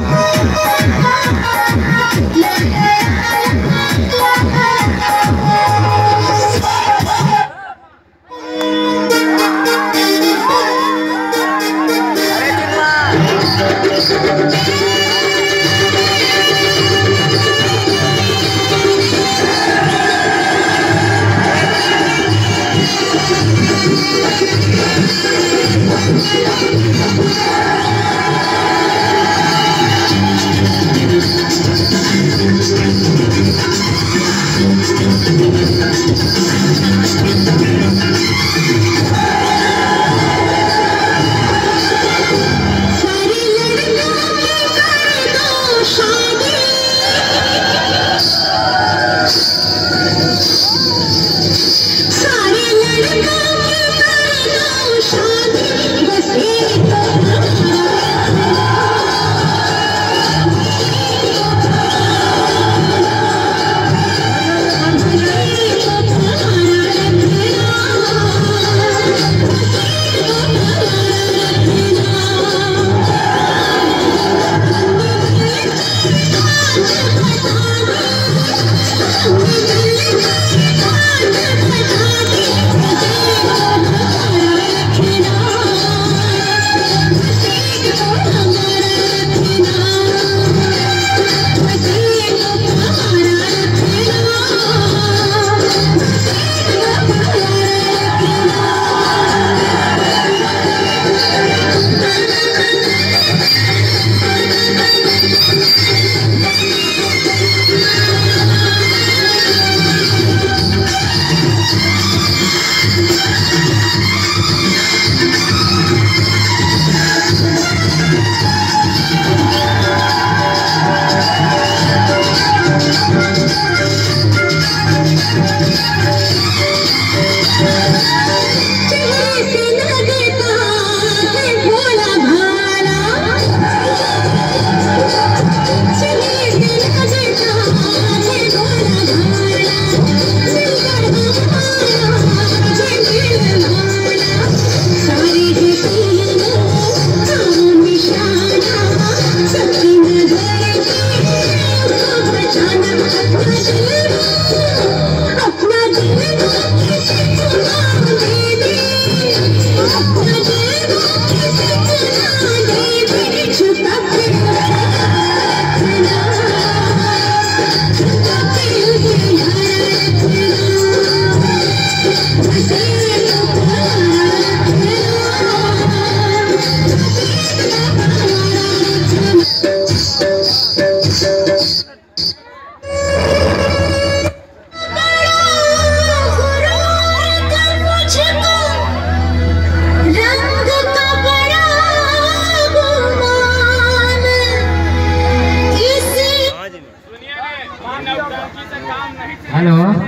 Let's go. should ¿Aló?